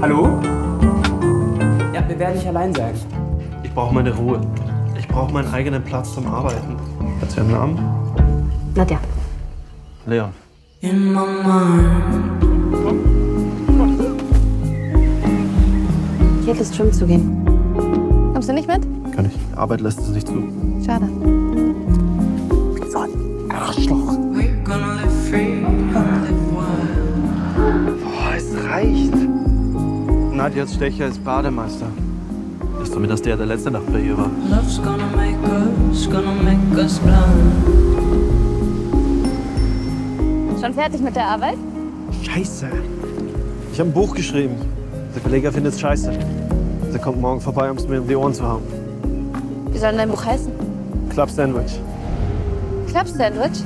Hallo? Ja, wir werden nicht allein sein. Ich brauche meine Ruhe. Ich brauche meinen eigenen Platz zum Arbeiten. Hat sie einen Namen? Nadja. Leon. Ich hätte Lust, schwimmen zu gehen. Kommst du nicht mit? Kann ich. Arbeit lässt es nicht zu. Schade. So ein Arschloch. Boah, es reicht. Nadjas Stecher ist Bademeister. Ist zumindest der, der letzte Nacht bei ihr war. Love's gonna make us, gonna make us blind. Schon fertig mit der Arbeit? Scheiße. Ich habe ein Buch geschrieben. Der Verleger findet es scheiße. Der kommt morgen vorbei, um es mir um die Ohren zu hauen. Wie soll denn dein Buch heißen? Club Sandwich. Club Sandwich?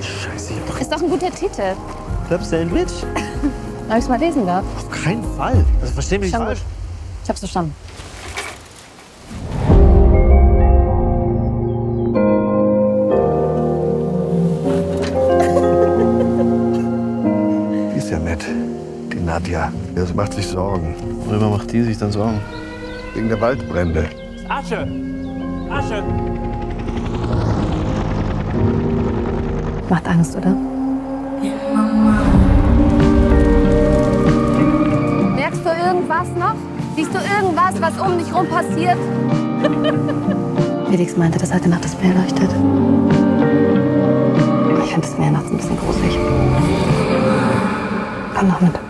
Scheiße, ich hab Ist doch ein guter Titel. Club Sandwich? Ob ich's mal lesen darf? Auf keinen Fall. Also versteh mich nicht falsch. Ich hab's verstanden. Nadja. Das macht sich Sorgen. Worüber macht die sich dann Sorgen? Wegen der Waldbrände. Asche! Asche! Macht Angst, oder? Merkst du irgendwas noch? Siehst du irgendwas, was um dich rum passiert? Felix meinte, dass heute Nacht das Meer leuchtet. Ich finde das Meer nachts ein bisschen gruselig. Komm noch mit.